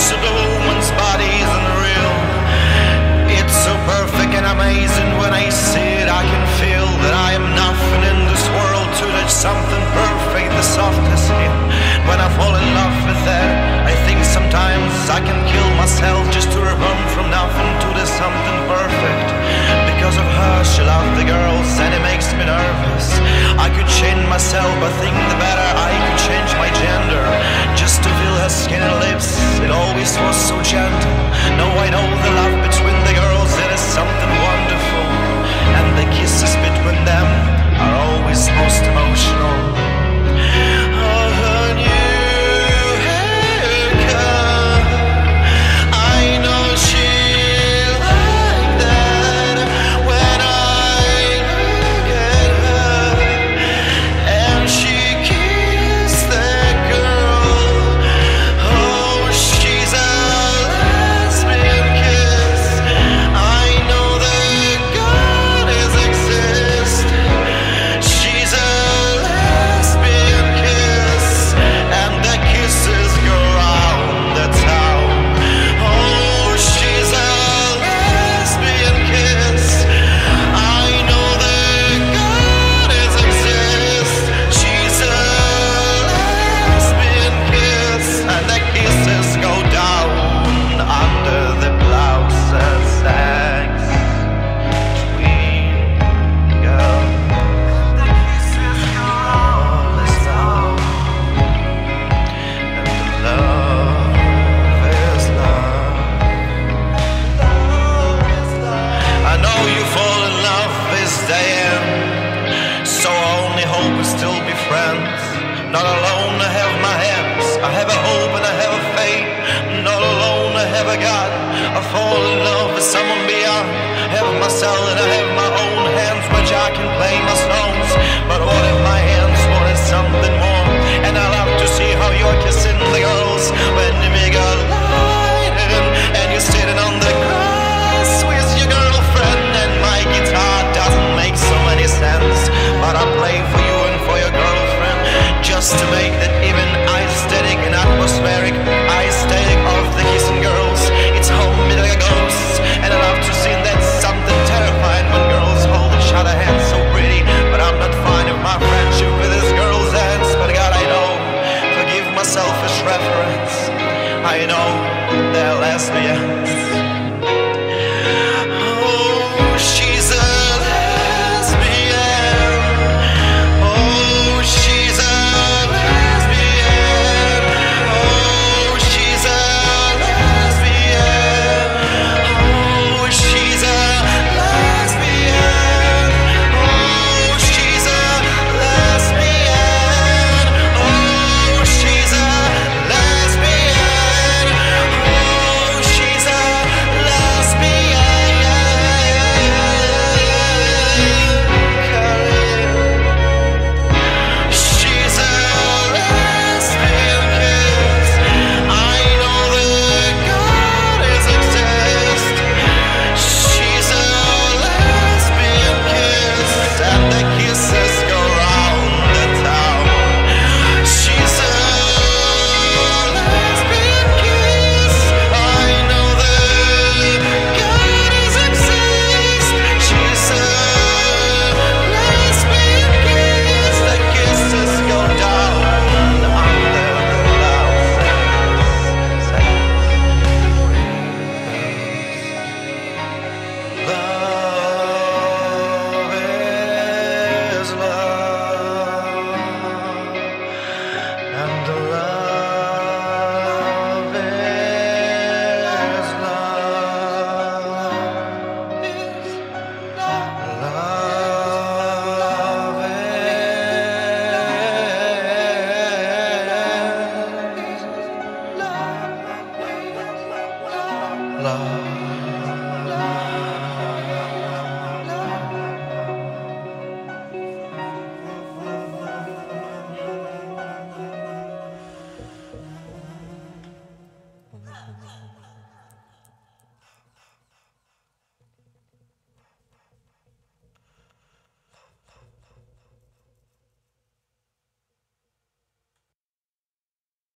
possible once body isn't real. It's so perfect and amazing when I see it. I can feel that I am nothing in this world to touch something perfect, the softest skin. hope we'll still be friends. Not alone, I have my hands. I have a hope and I have a faith. Not alone, I have a God. I fall in love with someone beyond. I have myself and I have my own hands, which I can play my stones. But what if my hands wanted something? Yeah. love.